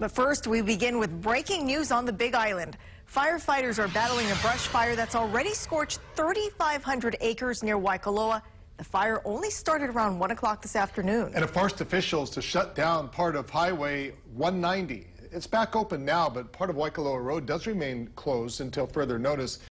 But first, we begin with breaking news on the Big Island. Firefighters are battling a brush fire that's already scorched 3,500 acres near Waikoloa. The fire only started around 1 o'clock this afternoon. And it forced officials to shut down part of Highway 190. It's back open now, but part of Waikoloa Road does remain closed until further notice.